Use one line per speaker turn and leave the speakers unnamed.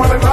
wanna